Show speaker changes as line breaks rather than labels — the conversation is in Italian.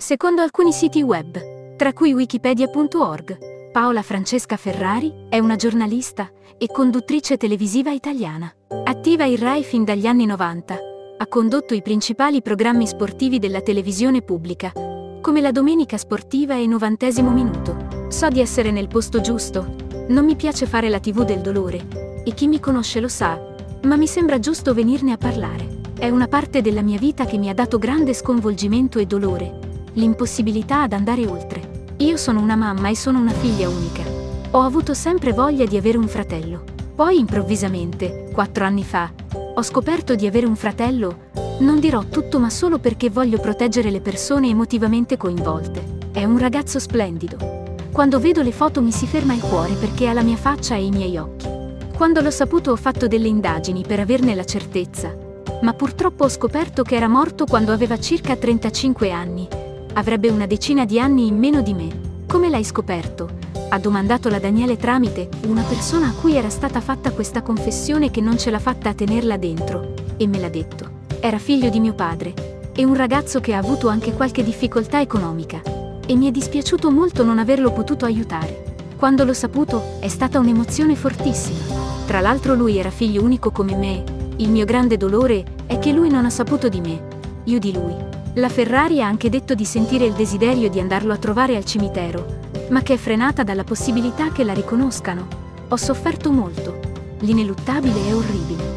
Secondo alcuni siti web, tra cui wikipedia.org, Paola Francesca Ferrari è una giornalista e conduttrice televisiva italiana. Attiva in Rai fin dagli anni 90, ha condotto i principali programmi sportivi della televisione pubblica, come la Domenica Sportiva e 90 Minuto. So di essere nel posto giusto. Non mi piace fare la TV del dolore, e chi mi conosce lo sa, ma mi sembra giusto venirne a parlare. È una parte della mia vita che mi ha dato grande sconvolgimento e dolore, l'impossibilità ad andare oltre. Io sono una mamma e sono una figlia unica. Ho avuto sempre voglia di avere un fratello. Poi improvvisamente, quattro anni fa, ho scoperto di avere un fratello. Non dirò tutto ma solo perché voglio proteggere le persone emotivamente coinvolte. È un ragazzo splendido. Quando vedo le foto mi si ferma il cuore perché ha la mia faccia e i miei occhi. Quando l'ho saputo ho fatto delle indagini per averne la certezza. Ma purtroppo ho scoperto che era morto quando aveva circa 35 anni Avrebbe una decina di anni in meno di me. Come l'hai scoperto? Ha domandato la Daniele tramite una persona a cui era stata fatta questa confessione che non ce l'ha fatta a tenerla dentro. E me l'ha detto. Era figlio di mio padre. E un ragazzo che ha avuto anche qualche difficoltà economica. E mi è dispiaciuto molto non averlo potuto aiutare. Quando l'ho saputo, è stata un'emozione fortissima. Tra l'altro lui era figlio unico come me. Il mio grande dolore è che lui non ha saputo di me. Io di lui. La Ferrari ha anche detto di sentire il desiderio di andarlo a trovare al cimitero, ma che è frenata dalla possibilità che la riconoscano. Ho sofferto molto. L'ineluttabile è orribile.